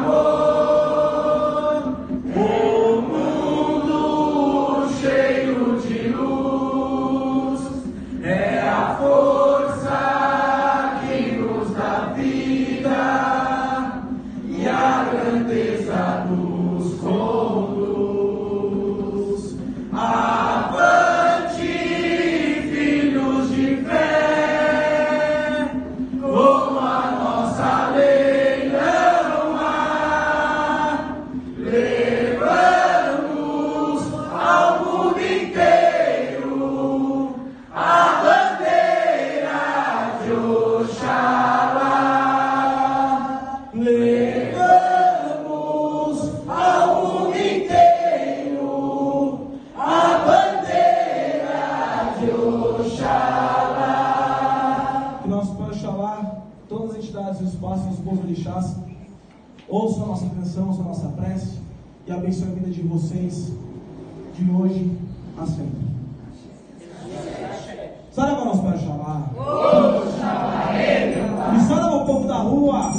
amor. Que nosso Pai Oxalá, todas as entidades, e espaços, os povos orixás, ouçam a nossa canção, ouçam a nossa prece e abençoe a vida de vocês de hoje a sempre. Sabe para nós para chamar? E sabe o povo da rua?